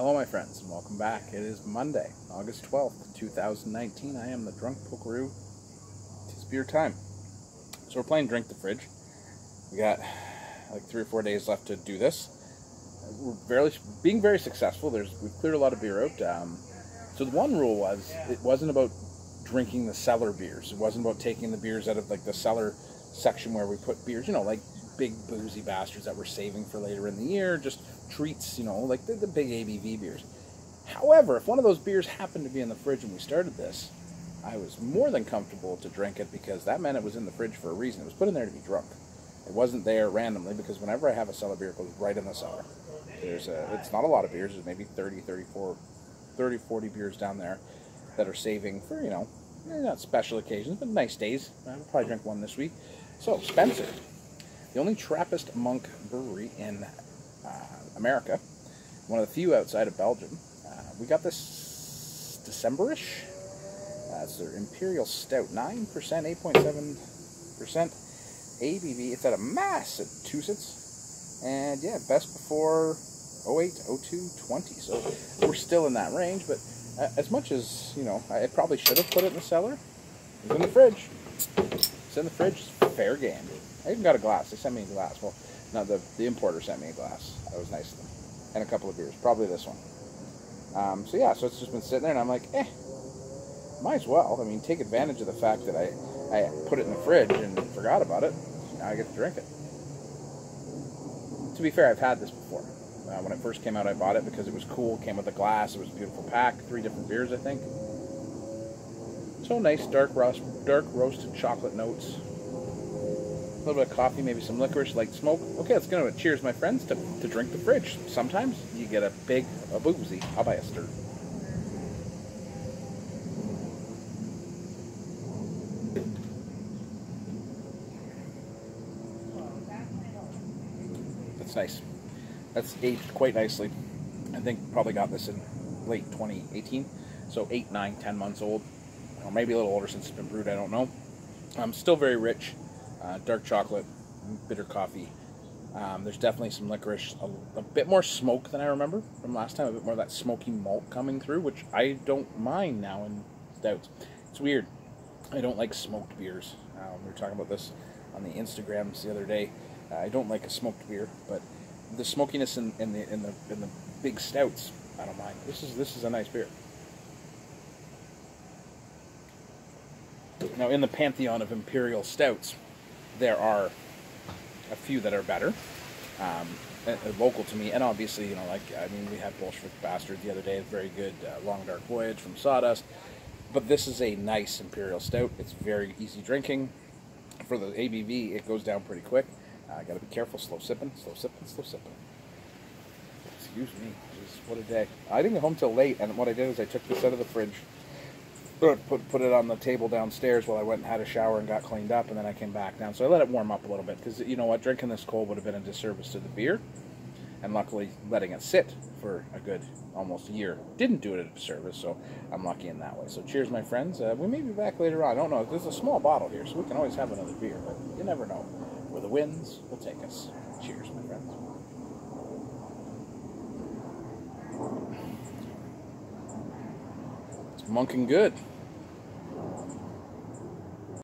Hello, my friends, and welcome back. It is Monday, August 12th, 2019. I am the Drunk Polkaroo. It's beer time. So we're playing Drink the Fridge. We got like three or four days left to do this. We're very, being very successful. There's We've cleared a lot of beer out. Um, so the one rule was it wasn't about drinking the cellar beers. It wasn't about taking the beers out of like the cellar section where we put beers, you know, like big boozy bastards that we're saving for later in the year, just treats, you know, like the, the big ABV beers. However, if one of those beers happened to be in the fridge when we started this, I was more than comfortable to drink it because that meant it was in the fridge for a reason. It was put in there to be drunk. It wasn't there randomly because whenever I have a cellar beer, it goes right in the cellar. There's a, it's not a lot of beers. There's maybe 30, 34, 30, 40 beers down there that are saving for, you know, eh, not special occasions, but nice days. I'll probably drink one this week. So, Spencer, the only Trappist monk brewery in uh, America, one of the few outside of Belgium. Uh, we got this Decemberish. Uh, it's their Imperial Stout, 9%, 8.7% ABV. It's at a Massachusetts. And yeah, best before 08, 02, 20. So we're still in that range, but uh, as much as, you know, I probably should have put it in the cellar, it's in the fridge. It's in the fridge, fair game. I even got a glass. They sent me a glass. Well, no, the, the importer sent me a glass. That was nice of them. And a couple of beers. Probably this one. Um, so yeah, so it's just been sitting there, and I'm like, eh, might as well. I mean, take advantage of the fact that I, I put it in the fridge and forgot about it. Now I get to drink it. To be fair, I've had this before. Uh, when it first came out, I bought it because it was cool. Came with a glass. It was a beautiful pack. Three different beers, I think. So nice, dark roast, dark roasted chocolate notes little bit of coffee, maybe some licorice, light smoke. Okay, let's go. Cheers, my friends, to, to drink the fridge. Sometimes you get a big, a boozy. I'll buy a stir. That's nice. That's aged quite nicely. I think probably got this in late 2018. So 8, 9, 10 months old. Or maybe a little older since it's been brewed, I don't know. Um, still very rich uh, dark chocolate, bitter coffee. Um, there's definitely some licorice, a, a, bit more smoke than I remember from last time, a bit more of that smoky malt coming through, which I don't mind now in stouts. It's weird. I don't like smoked beers. Um, we were talking about this on the Instagrams the other day. Uh, I don't like a smoked beer, but the smokiness in, in the in the in the big stouts, I don't mind. This is this is a nice beer. Now, in the pantheon of imperial stouts, there are a few that are better, um, uh, local to me, and obviously, you know, like I mean, we had Bolshevik Bastard the other day, very good uh, Long Dark Voyage from Sawdust. But this is a nice imperial stout. It's very easy drinking. For the ABV, it goes down pretty quick. I uh, got to be careful, slow sipping, slow sipping, slow sipping. Excuse me, Jeez, what a day. I didn't get home till late, and what I did is I took this out of the fridge, put put it on the table downstairs while I went and had a shower and got cleaned up, and then I came back down. So I let it warm up a little bit because you know what, drinking this cold would have been a disservice to the beer, and luckily letting it sit for a good almost a year didn't do it a disservice. So I'm lucky in that way. So cheers, my friends. Uh, we may be back later on. I don't know. There's a small bottle here, so we can always have another beer, but you never know where the winds will take us. Cheers, my friends. It's monking good.